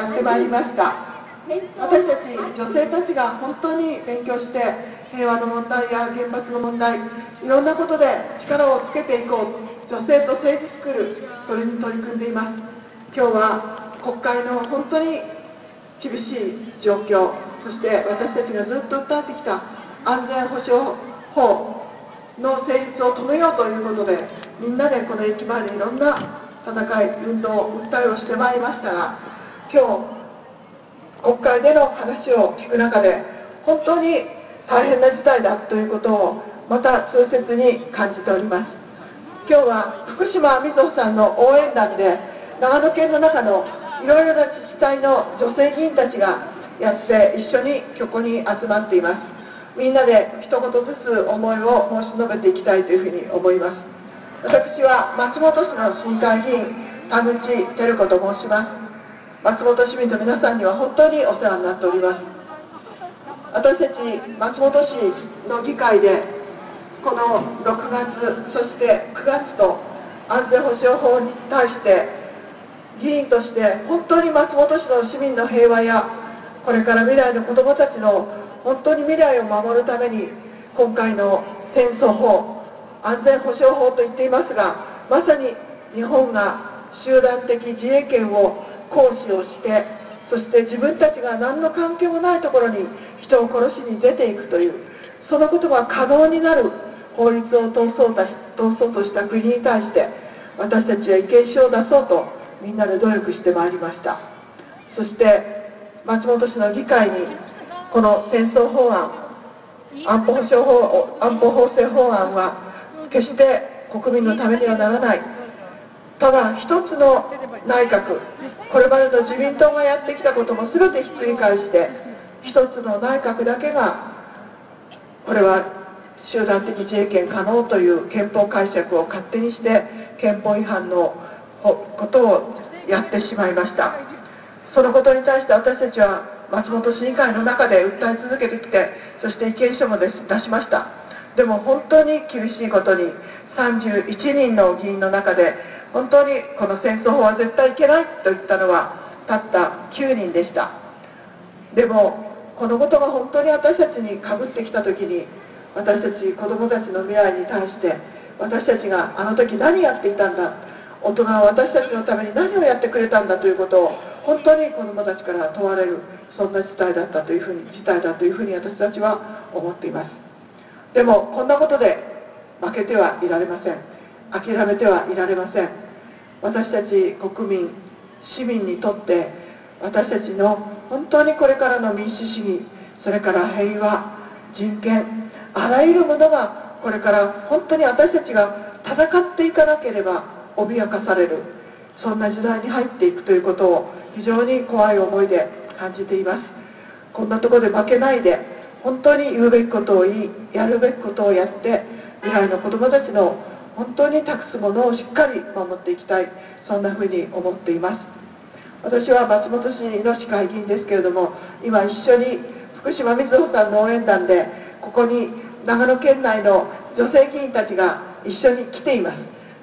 やってまいりました。私たち女性たちが本当に勉強して平和の問題や原発の問題いろんなことで力をつけていこう。女性と政治スクールそれに取り組んでいます。今日は国会の本当に厳しい状況。そして私たちがずっと訴えてきた安全保障法の成立を止めようということでみんなでこの駅前でいろんな戦い運動訴えをしてまいりましたが今日国会での話を聞く中で本当に大変な事態だということをまた痛切に感じております。今日は福島みずほさんの応援団で長野県の中のいろいろな自治体の女性議員たちがやって一緒にここに集まっています。みんなで一言ずつ思いを申し述べていきたいというふうに思います。私は松本市の市議会議員田口照子と申します。松本市民の皆さんには本当にお世話になっております。私たち松本市の議会でこの6月そして9月と安全保障法に対して議員として本当に松本市の市民の平和やこれから未来の子どもたちの本当に未来を守るために今回の戦争法安全保障法と言っていますがまさに日本が集団的自衛権を行使をしてそして自分たちが何の関係もないところに人を殺しに出ていくというそのことが可能になる法律を通そう通そうとした国に対して私たちは意見書を出そうとみんなで努力してまいりました。そして松本市の議会にこの戦争法案安保保障法安保法制法案は決して国民のためにはならない。ただ一つの内閣これまでの自民党がやってきたことも全てひっくり返して一つの内閣だけがこれは集団的自衛権可能という憲法解釈を勝手にして憲法違反のことをやってしまいました。そのことに対して私たちは松本市議会の中で訴え続けてきてそして意見書も出しました。でも本当に厳しいことに31人の議員の中で本当にこの戦争法は絶対いけないと言ったのはたった9人でした。でもこのことが本当に私たちにかぶってきた時に私たち子供たちの未来に対して私たちがあの時何やっていたんだ大人は私たちのために何をやってくれたんだということを本当に子供たちから問われるそんな事態だったというふうに事態だというふうに私たちは思っています。でもこんなことで負けてはいられません。諦めてはいられません。私たち国民市民にとって私たちの本当にこれからの民主主義それから平和人権あらゆるものがこれから本当に私たちが戦っていかなければ脅かされるそんな時代に入っていくということを非常に怖い思いで感じています。こんなところで負けないで本当に言うべきことを言いやるべきことをやって未来の子どもたちの本当に託すものをしっかり守っていきたいそんなふうに思っています。私は松本市の市会議員ですけれども今一緒に福島みずほさんの応援団でここに長野県内の女性議員たちが一緒に来ています。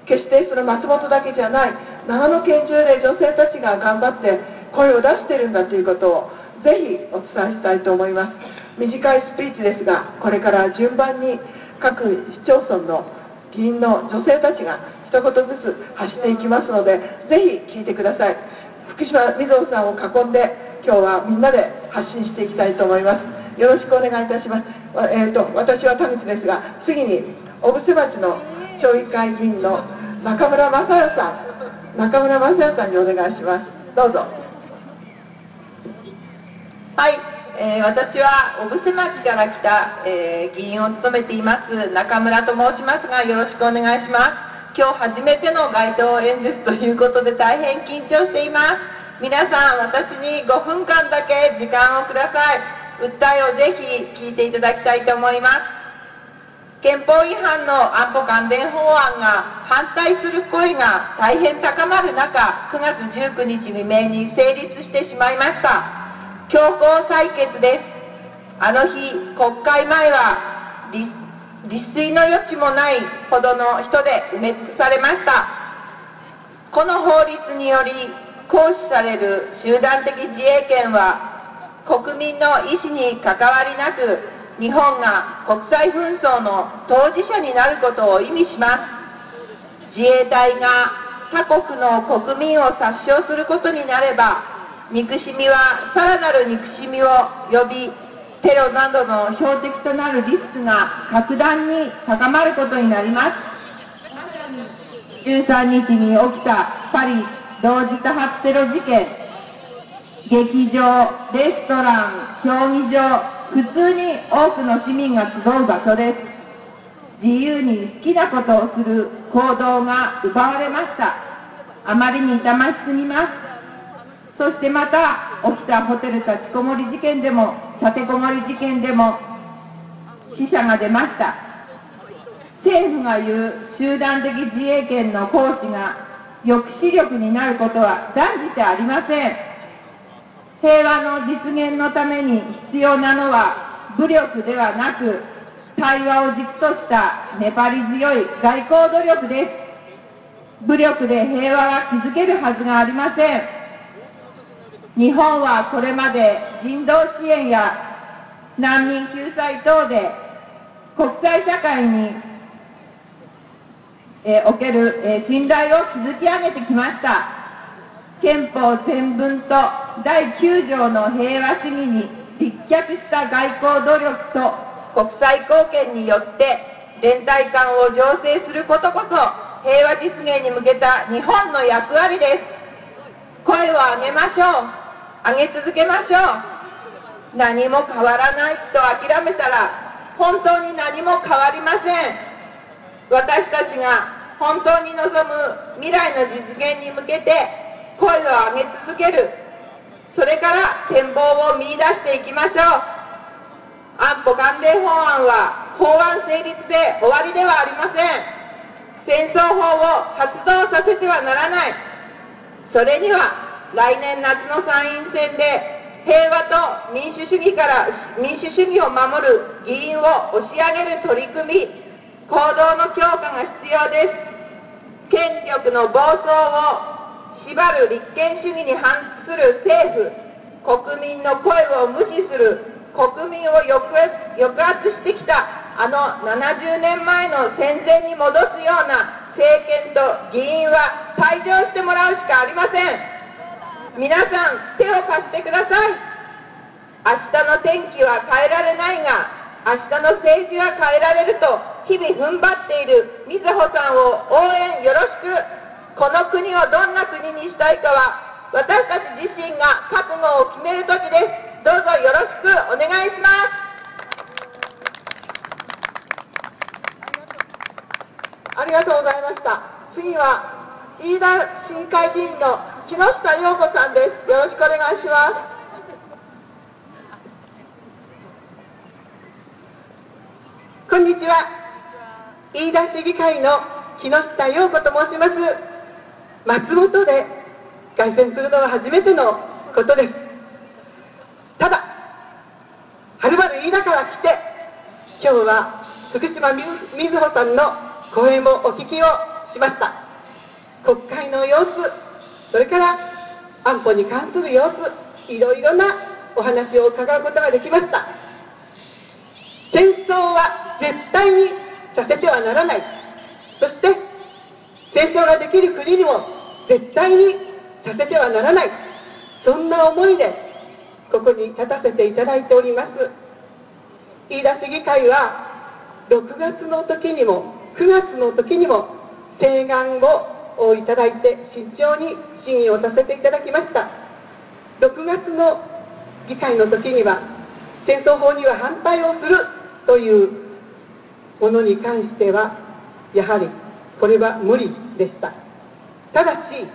決してその松本だけじゃない長野県中で女性たちが頑張って声を出してるんだということをぜひお伝えしたいと思います。短いスピーチですがこれから順番に各市町村の議員の女性たちが一言ずつ発していきますのでぜひ聞いてください。福島みずほさんを囲んで今日はみんなで発信していきたいと思います。よろしくお願いいたします、えーと、私は田口ですが次に小布施町の町議会議員の中村雅代さん中村雅代さんにお願いします。どうぞ。はい、えー、私は小布施町から来た、えー、議員を務めています中村と申しますがよろしくお願いします。今日初めての街頭演説ということで大変緊張しています。皆さん私に5分間だけ時間をください。訴えをぜひ聞いていただきたいと思います。憲法違反の安保関連法案が反対する声が大変高まる中9月19日未明に成立してしまいました。強行採決です。あの日国会前は立水の余地もないほどの人で埋め尽くされました。この法律により行使される集団的自衛権は国民の意思に関わりなく日本が国際紛争の当事者になることを意味します。自衛隊が他国の国民を殺傷することになれば憎しみはさらなる憎しみを呼びテロなどの標的となるリスクが格段に高まることになります。13日に起きたパリ同時多発テロ事件。劇場レストラン競技場普通に多くの市民が集う場所です。自由に好きなことをする行動が奪われました。あまりに痛ましすぎます。そしてまた起きたホテル立ちこもり事件でも立てこもり事件でも死者が出ました。政府が言う集団的自衛権の行使が抑止力になることは断じてありません。平和の実現のために必要なのは武力ではなく対話を軸とした粘り強い外交努力です。武力で平和は築けるはずがありません。日本はこれまで人道支援や難民救済等で国際社会に、えおける、え信頼を築き上げてきました。憲法全文と第9条の平和主義に立脚した外交努力と国際貢献によって連帯感を醸成することこそ平和実現に向けた日本の役割です。声を上げましょう。上げ続けましょう。何も変わらないと諦めたら本当に何も変わりません。私たちが本当に望む未来の実現に向けて声を上げ続ける。それから展望を見出していきましょう。安保関連法案は法案成立で終わりではありません。戦争法を発動させてはならない。それには来年夏の参院選で平和と民主主義から民主主義を守る議員を押し上げる取り組み行動の強化が必要です。権力の暴走を縛る立憲主義に反する政府国民の声を無視する国民を抑圧してきたあの70年前の戦前に戻すような政権と議員は退場してもらうしかありません。皆さん手を貸してください。明日の天気は変えられないが明日の政治は変えられると日々踏ん張っているみずほさんを応援よろしく。この国をどんな国にしたいかは私たち自身が覚悟を決める時です。どうぞよろしくお願いします。ありがとう。ございました。次は飯田市議会議員の木下陽子さんです。よろしくお願いします。こんにちは。飯田市議会の木下陽子と申します。松本で凱旋するのは初めてのことです。ただはるばる飯田から来て今日は福島みずほさんの講演もお聞きをしました。国会の様子それから安保に関する様子いろいろなお話を伺うことができました。戦争は絶対にさせてはならない。そして戦争ができる国にも絶対にさせてはならない。そんな思いでここに立たせていただいております。飯田市議会は6月の時にも9月の時にも請願をいただいて慎重に審議をさせていただきました。6月の議会の時には戦争法には反対をするというものに関してはやはりこれは無理でした。ただし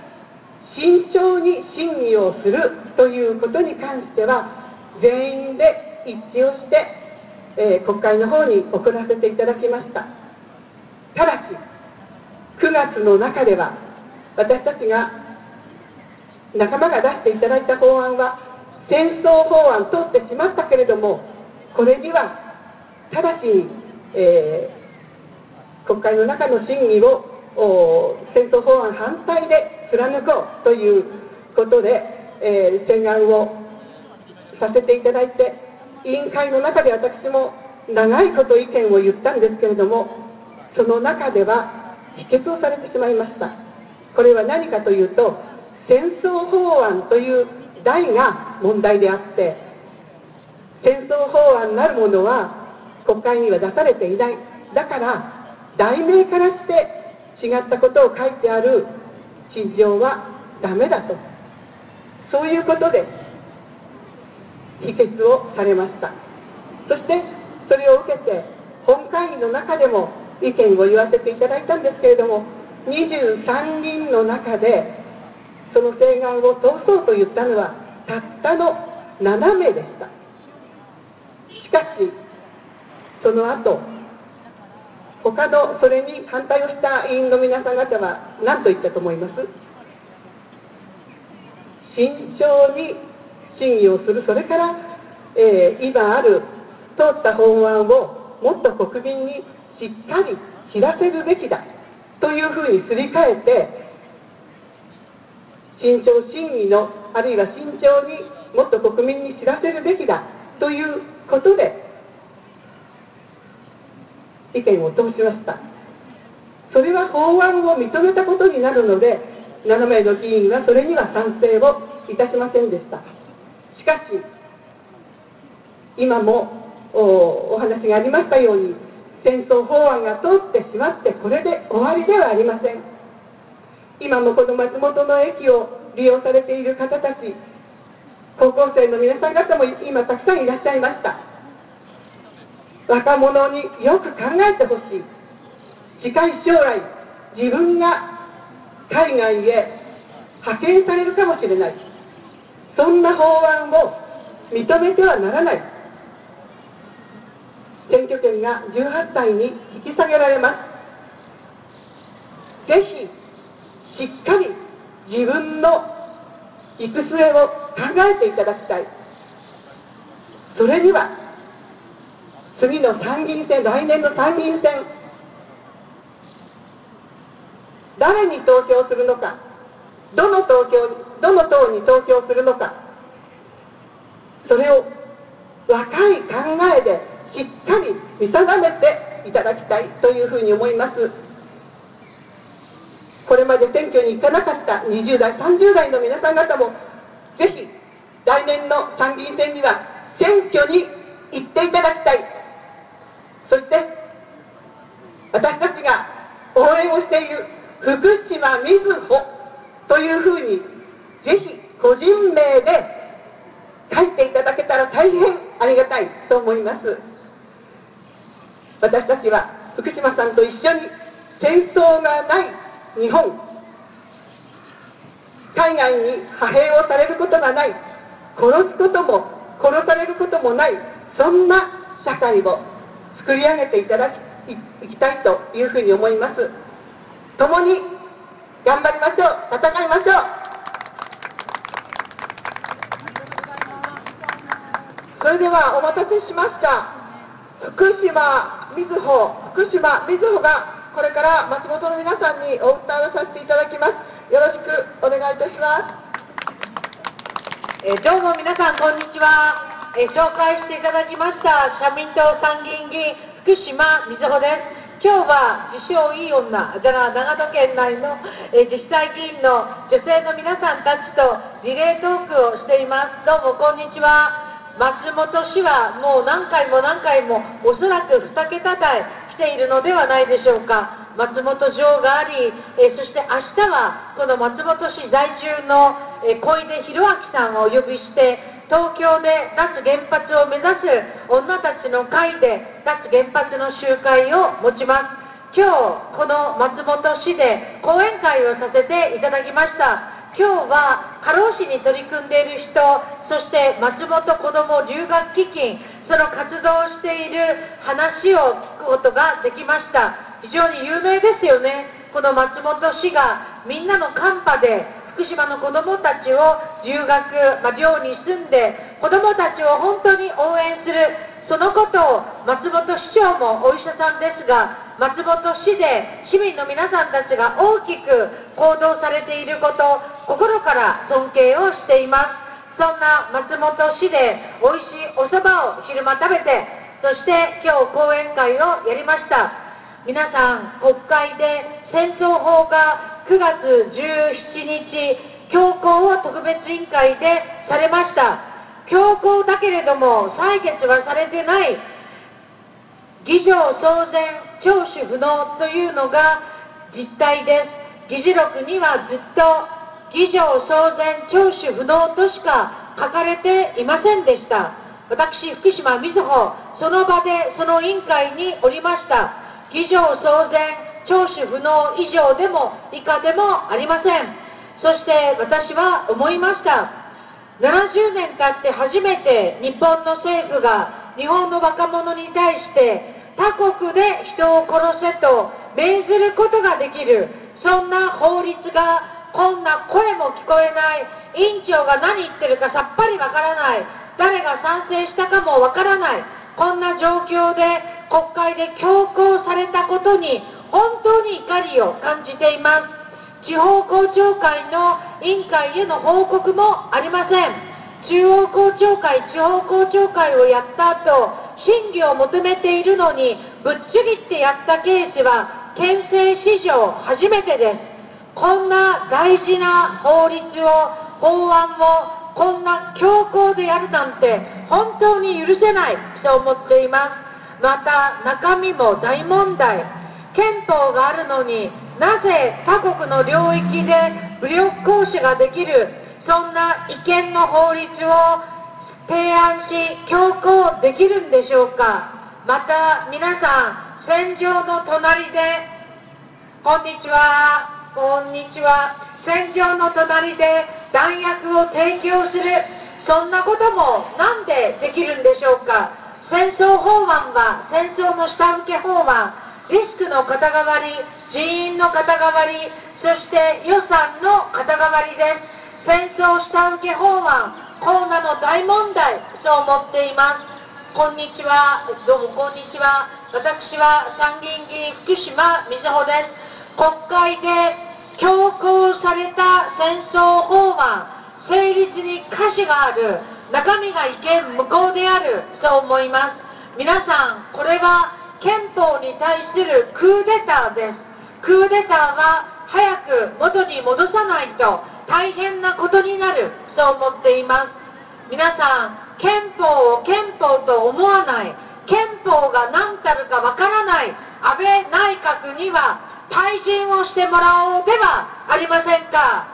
慎重に審議をするということに関しては全員で一致をして、えー、国会の方に送らせていただきました。ただし9月の中では私たちが仲間が出していただいた法案は戦争法案通ってしまったけれどもこれには直ちに、えー、国会の中の審議を戦争法案反対で貫こうということで、えー、洗顔をさせていただいて委員会の中で私も長いこと意見を言ったんですけれどもその中では否決をされてしまいました。これは何かというと戦争法案という題が問題であって戦争法案なるものは国会には出されていない。だから題名からして違ったことを書いてある陳情はダメだと。そういうことで否決をされました。そしてそれを受けて本会議の中でも意見を言わせていただいたんですけれども23人の中でその請願を通そうと言ったのはたったの7名でした。しかしその後他のそれに反対をした委員の皆さん方は何と言ったと思います？慎重に審議をする。それから、えー、今ある通った法案をもっと国民にしっかり知らせるべきだというふうにすり替えて慎重審議のあるいは慎重にもっと国民に知らせるべきだということで意見を通しました。それは法案を認めたことになるので7名の議員はそれには賛成をいたしませんでした。しかし今もお話がありましたように戦争法案が通ってしまってこれで終わりではありません。今もこの松本の駅を利用されている方たち高校生の皆さん方も今たくさんいらっしゃいました。若者によく考えてほしい。近い将来自分が海外へ派遣されるかもしれない。そんな法案を認めてはならない。選挙権が18歳に引き下げられます。ぜひしっかり自分の行く末を考えていただきたい。それには次の参議院選来年の参議院選。誰に投票するのか。どの投票どの党に投票するのか。それを若い考えでしっかり見定めていただきたいというふうに思います。これまで選挙に行かなかった20代30代の皆さん方もぜひ来年の参議院選には選挙に行っていただきたいそして私たちが応援をしている福島みずほというふうにぜひ個人名で書いていただけたら大変ありがたいと思います。私たちは福島さんと一緒に戦争がない日本。海外に派兵をされることがない。殺すことも殺されることもない。そんな社会を作り上げていただきいきたいというふうに思います。共に頑張りましょう。戦いましょう。それではお待たせしました。福島みずほ福島みずほがこれから松本の皆さんにお訴えをさせていただきます。よろしくお願いいたします。えー、上の皆さんこんにちは、えー、紹介していただきました社民党参議院議員福島みずほです。今日は自称いい女じゃあ長野県内の、えー、自治体議員の女性の皆さんたちとリレートークをしています。どうもこんにちは。松本氏はもう何回も何回もおそらく2桁台ているのではないでしょうか。松本城があり、えそして明日はこの松本市在住の、え小出博明さんをお呼びして東京で脱原発を目指す女たちの会で脱原発の集会を持ちます。今日この松本市で講演会をさせていただきました。今日は過労死に取り組んでいる人そして松本子ども留学基金その活動をしている話を聞くことができました。非常に有名ですよね。この松本市がみんなのカンパで福島の子どもたちを留学、まあ、寮に住んで子どもたちを本当に応援するそのことを松本市長もお医者さんですが松本市で市民の皆さんたちが大きく行動されていること心から尊敬をしています。そんな松本市で美味しいお蕎麦を昼間食べてそして今日講演会をやりました。皆さん国会で戦争法が9月17日強行を特別委員会でされました。強行だけれども採決はされてない。議場騒然聴取不能というのが実態です。議事録にはずっと議場騒然聴取不能としか書かれていませんでした。私福島みずほその場でその委員会におりました。議場騒然聴取不能以上でも以下でもありません。そして私は思いました。70年経って初めて日本の政府が日本の若者に対して他国で人を殺せと命ずることができるそんな法律がこんな声も聞こえない。委員長が何言ってるかさっぱりわからない。誰が賛成したかもわからない。こんな状況で国会で強行されたことに本当に怒りを感じています。地方公聴会の委員会への報告もありません。中央公聴会地方公聴会をやった後審議を求めているのにぶっちぎってやったケースは憲政史上初めてです。こんな大事な法律を法案をこんな強行でやるなんて本当に許せないと思っています。また中身も大問題。憲法があるのになぜ他国の領域で武力行使ができる。そんな違憲の法律を提案し強行できるんでしょうか。また皆さん戦場の隣で。こんにちは。こんにちは。戦場の隣で弾薬を提供する。そんなこともなんでできるんでしょうか。戦争法案は戦争の下請け法案。リスクの肩代わり人員の肩代わりそして予算の肩代わりです。戦争下請け法案コーナの大問題そう思っています。こんにちは。どうもこんにちは。私は参議院議員福島瑞穂です。国会で強行された戦争法案成立に可視がある中身が違憲無効であるそう思います。皆さんこれは憲法に対するクーデターです。クーデターは早く元に戻さないと大変なことになるそう思っています。皆さん憲法を憲法と思わない。憲法が何たるかわからない。安倍内閣には退陣をしてもらおうではありませんか。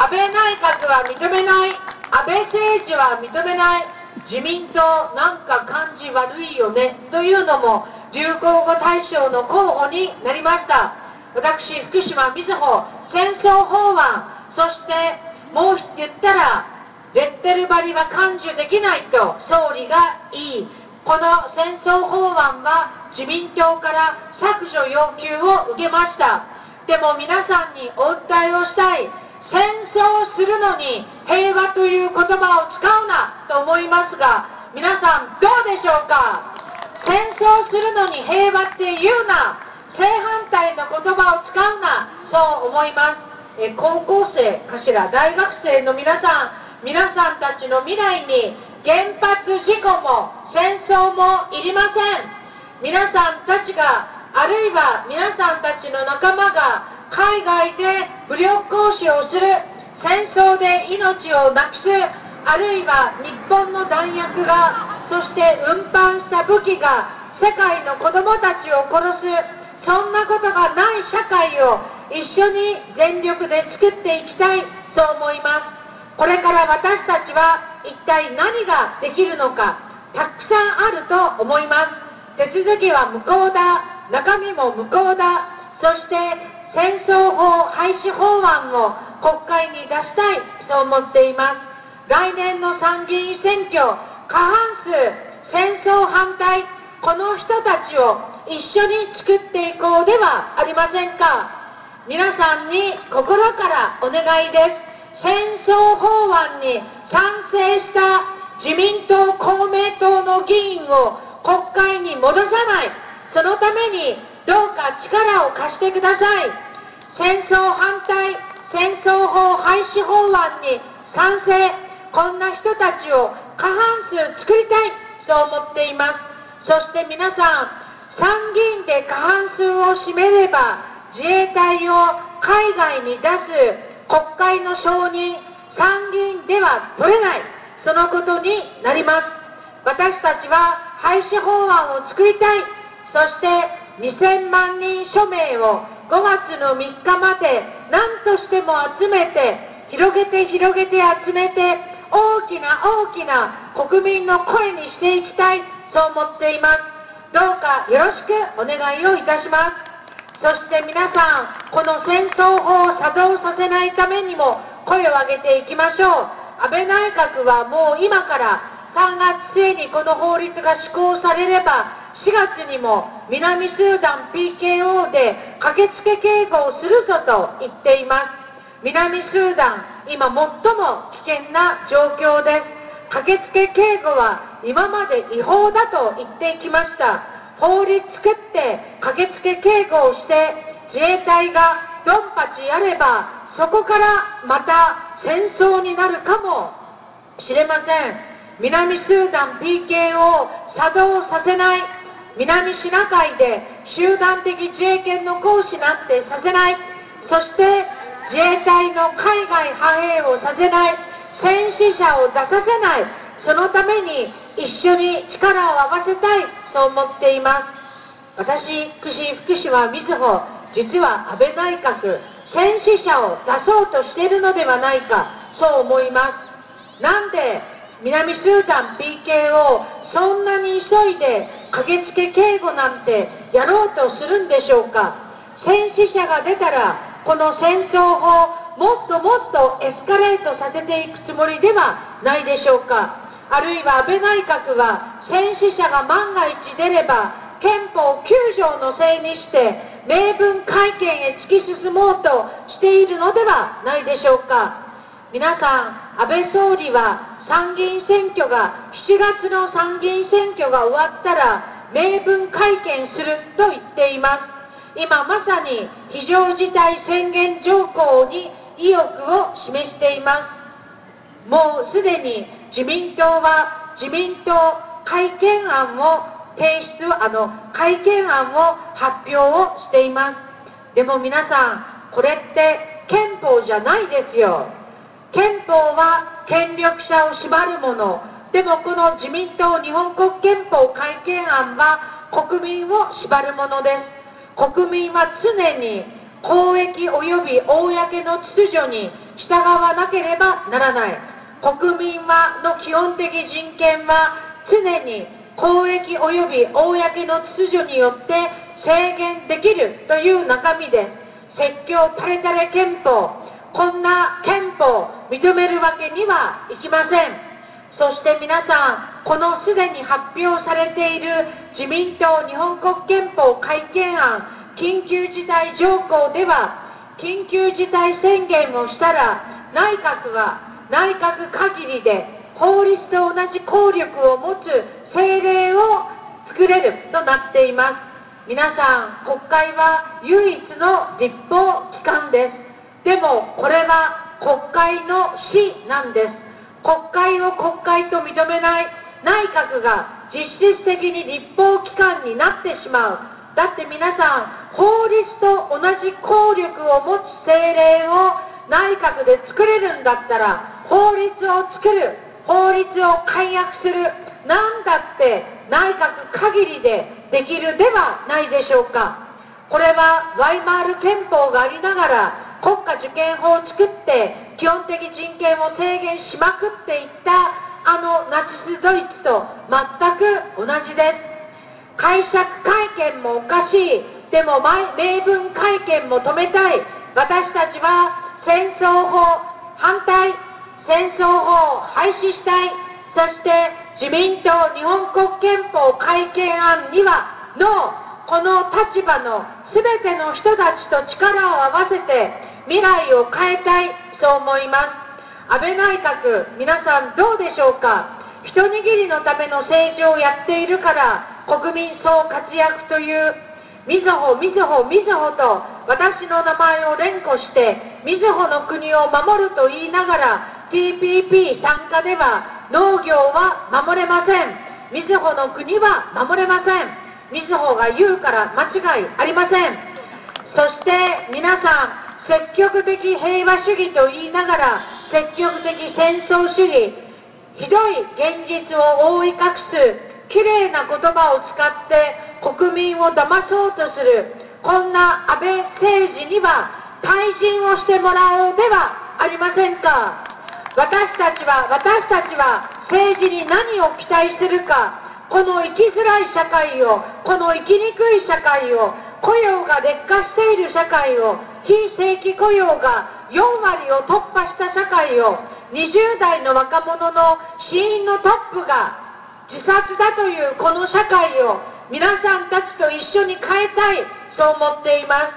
安倍内閣は認めない。安倍政治は認めない。自民党なんか感じ悪いよね。というのも流行語大賞の候補になりました。私福島みずほ戦争法案。そしてもう言ったらレッテル張りは感受できないと総理が言い。この戦争法案は自民党から削除要求を受けました。でも皆さんにお訴えをしたい。戦争するのに平和という言葉を使うなと思いますが皆さんどうでしょうか？戦争するのに平和って言うな。正反対の言葉を使うなそう思います。え高校生かしら？大学生の皆さん皆さんたちの未来に原発事故も戦争もいりません。皆さんたちがあるいは皆さんたちの仲間が海外で武力行使をする戦争で命をなくすあるいは日本の弾薬がそして運搬した武器が世界の子供たちを殺す。そんなことがない社会を一緒に全力で作っていきたいと思います。これから私たちは一体何ができるのかたくさんあると思います。手続きは無効だ。中身も無効だ。そして戦争法廃止法案を国会に出したい。と思っています。来年の参議院選挙過半数戦争反対。この人たちを一緒に作っていこうではありませんか。皆さんに心からお願いです。戦争法案に賛成した自民党公明党の議員を国会に戻さない。そのためにどうか力を貸してください戦争反対戦争法廃止法案に賛成、こんな人たちを過半数作りたい、そう思っています。そして皆さん、参議院で過半数を占めれば、自衛隊を海外に出す国会の承認、参議院では取れない、そのことになります。私たちは廃止法案を作りたい、そして2000万人署名を5月の3日まで何としても集めて広げて広げて集めて大きな大きな国民の声にしていきたいそう思っています。どうかよろしくお願いをいたします。そして皆さんこの戦争法を作動させないためにも声を上げていきましょう。安倍内閣はもう今から3月末にこの法律が施行されれば4月にも南スーダン PKO で駆けつけ警護をするぞと言っています。南スーダン今最も危険な状況です。駆けつけ警護は今まで違法だと言ってきました。法律作って駆けつけ警護をして自衛隊がドンパチやればそこからまた戦争になるかもしれません。南スーダン PKO を作動させない。南シナ海で集団的自衛権の行使なんてさせない。そして自衛隊の海外派兵をさせない。戦死者を出させない。そのために一緒に力を合わせたい。と思っています。私福祉福島みずほ実は安倍内閣戦死者を出そうとしているのではないかそう思います。なんで南スーダン PK をそんなに急いで駆けつけ警護なんてやろうとするんでしょうか？戦死者が出たらこの戦争法もっともっとエスカレートさせていくつもりではないでしょうか？あるいは安倍内閣は戦死者が万が一出れば憲法9条のせいにして明文会見へ突き進もうとしているのではないでしょうか？皆さん安倍総理は参議院選挙が7月の参議院選挙が終わったら明文会見すると言っています。今まさに非常事態宣言条項に意欲を示しています。もうすでに自民党は自民党改憲案を提出あの改憲案を発表をしています。でも皆さんこれって憲法じゃないですよ。憲法は権力者を縛るものでもこの自民党日本国憲法改憲案は国民を縛るものです。国民は常に公益及び公の秩序に従わなければならない。国民はの基本的人権は常に公益及び公の秩序によって制限できるという中身です。説教タレタレ憲法。こんな憲法認めるわけにはいきません。そして皆さんこのすでに発表されている自民党日本国憲法改憲案緊急事態条項では緊急事態宣言をしたら内閣は内閣限りで法律と同じ効力を持つ政令を作れるとなっています。皆さん国会は唯一の立法機関です。でもこれは国会の死なんです国会を国会と認めない。内閣が実質的に立法機関になってしまう。だって皆さん法律と同じ効力を持つ政令を内閣で作れるんだったら法律を作る。法律を解約する。何だって内閣限りでできるではないでしょうか。これはワイマール憲法がありながら国家受験法を作って基本的人権を制限しまくっていったあのナチスドイツと全く同じです。解釈会見もおかしい。でも明文会見も止めたい。私たちは戦争法反対。戦争法を廃止したい。そして自民党日本国憲法改憲案にはのこの立場の全ての人たちと力を合わせて未来を変えたいそう思います。安倍内閣皆さんどうでしょうか？一握りのための政治をやっているから国民総活躍というみずほみずほみずほと私の名前を連呼してみずほの国を守ると言いながら TPP 参加では農業は守れません。みずほの国は守れません。みずほが言うから間違いありません。そして皆さん積極的平和主義と言いながら積極的戦争主義ひどい現実を覆い隠す綺麗な言葉を使って国民を騙そうとするこんな安倍政治には退陣をしてもらおうではありませんか。私たちは私たちは政治に何を期待するかこの生きづらい社会をこの生きにくい社会を雇用が劣化している社会を非正規雇用が4割を突破した社会を20代の若者の死因のトップが自殺だというこの社会を皆さんたちと一緒に変えたいそう思っていま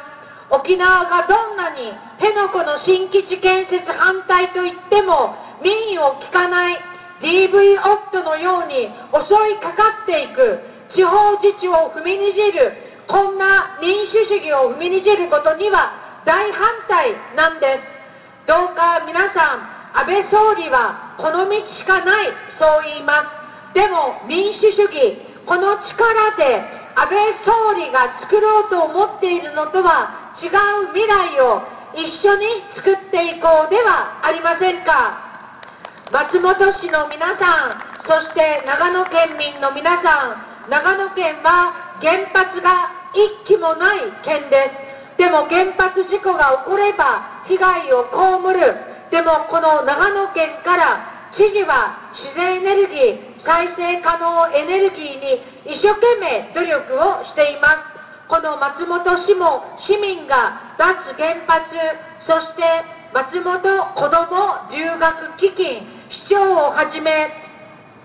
す。沖縄がどんなに辺野古の新基地建設反対と言っても民意を聞かない DV 夫のように襲いかかっていく地方自治を踏みにじるこんな民主主義を踏みにじることには大反対なんです。どうか皆さん安倍総理はこの道しかないそう言います。でも民主主義この力で安倍総理が作ろうと思っているのとは違う未来を一緒に作っていこうではありませんか。松本市の皆さんそして長野県民の皆さん長野県は原発が1基もない県です。でも原発事故が起これば被害を被る。でもこの長野県から知事は自然エネルギー再生可能エネルギーに一生懸命努力をしています。この松本市も市民が脱原発そして松本子ども留学基金市長をはじめ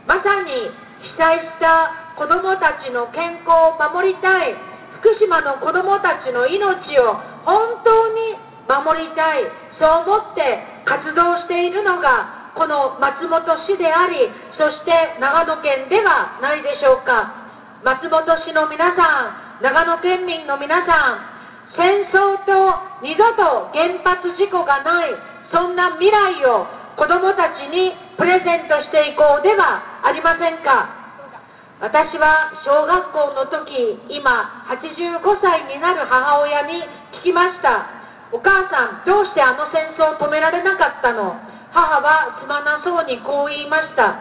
まさに被災した子どもたちの健康を守りたい福島の子どもたちの命を本当に守りたいそう思って活動しているのがこの松本市でありそして長野県ではないでしょうか。松本市の皆さん長野県民の皆さん戦争と二度と原発事故がないそんな未来を子どもたちにプレゼントしていこうではありませんか。私は小学校の時今85歳になる母親に聞きました。お母さんどうしてあの戦争を止められなかったの？母はすまなそうにこう言いました。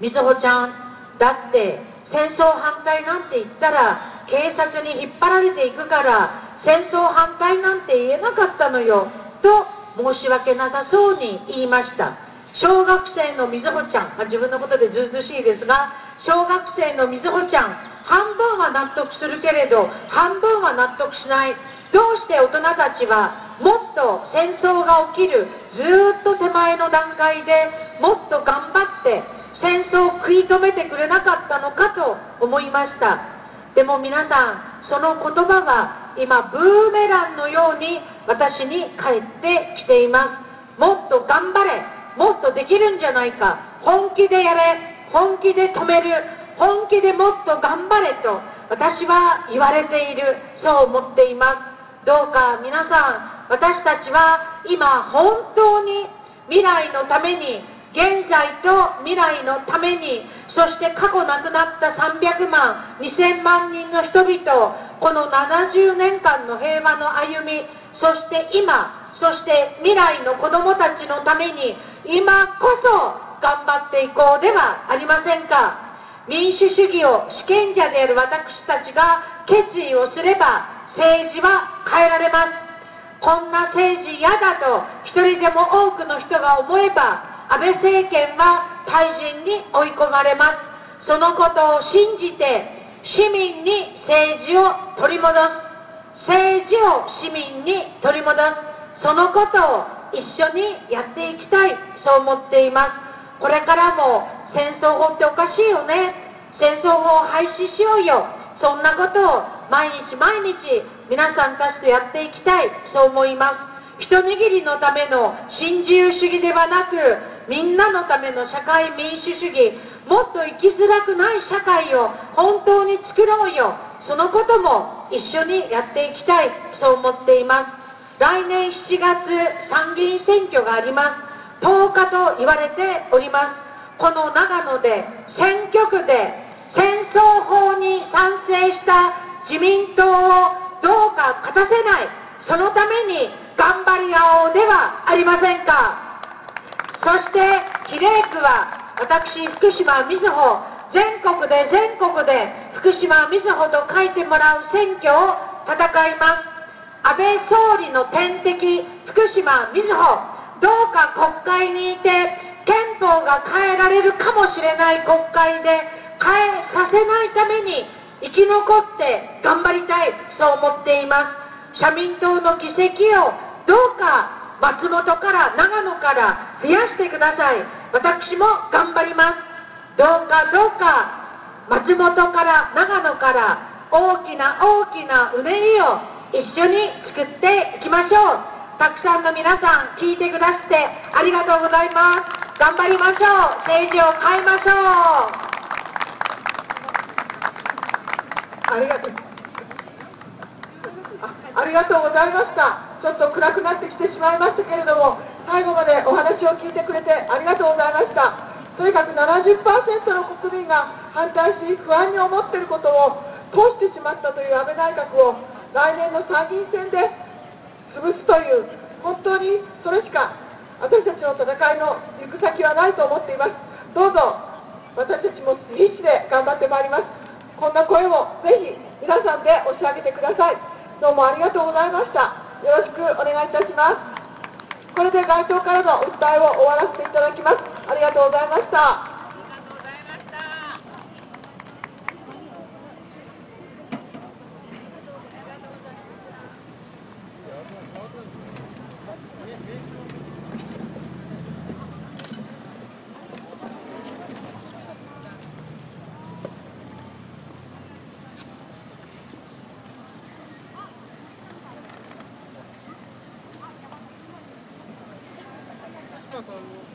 みずほちゃんだって戦争反対なんて言ったら警察に引っ張られていくから戦争反対なんて言えなかったのよと申し訳なさそうに言いました。小学生のみずほちゃん、まあ、自分のことでずうずしいですが小学生のみずほちゃん半分は納得するけれど半分は納得しない。どうして大人たちはもっと戦争が起きるずっと手前の段階でもっと頑張って戦争を食い止めてくれなかったのかと思いました。でも皆さんその言葉が今ブーメランのように私に返ってきています。もっと頑張れもっとできるんじゃないか。本気でやれ。本気で止める。本気でもっと頑張れと。私は言われている。そう思っています。どうか皆さん私たちは今本当に未来のために現在と未来のためにそして過去亡くなった300万2000万人の人々をこの70年間の平和の歩みそして今そして未来の子どもたちのために今こそ頑張っていこうではありませんか。民主主義を主権者である私たちが決意をすれば政治は変えられます。こんな政治嫌だと一人でも多くの人が思えば安倍政権は退陣に追い込まれます。そのことを信じて市民に政治を取り戻す。政治を市民に取り戻す。そのことを一緒にやっていきたい。そう思っています。これからも戦争法っておかしいよね。戦争法を廃止しようよ。そんなことを毎日毎日皆さんたちとやっていきたい。そう思います。一握りのための新自由主義ではなくみんなのための社会民主主義。もっと生きづらくない社会を本当に作ろうよ。そのことも一緒にやっていきたい。そう思っています。来年7月参議院選挙があります。10日と言われております。この長野で選挙区で戦争法に賛成した自民党をどうか勝たせないそのために頑張り合おうではありませんか？そして比例区は私福島みずほ全国で全国で福島みずほと書いてもらう選挙を戦います。安倍総理の天敵福島みずほ。どうか国会にいて憲法が変えられるかもしれない国会で変えさせないために生き残って頑張りたいそう思っています。社民党の議席をどうか松本から長野から増やしてください。私も頑張ります。どうかどうか松本から長野から大きな大きなうねりを一緒に作っていきましょう。たくさんの皆さん聞いてくださってありがとうございます頑張りましょう政治を変えましょうありがとうあありがとうございましたちょっと暗くなってきてしまいましたけれども最後までお話を聞いてくれてありがとうございました。とにかく70%の国民が反対し不安に思っていることを通してしまったという安倍内閣を来年の参議院選で潰すという本当にそれしか私たちの戦いの行く先はないと思っています。どうぞ私たちも必死で頑張ってまいります。こんな声をぜひ皆さんで押し上げてください。どうもありがとうございました。よろしくお願いいたします。これで街頭からの訴えを終わらせていただきます。ありがとうございました。করবো